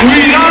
We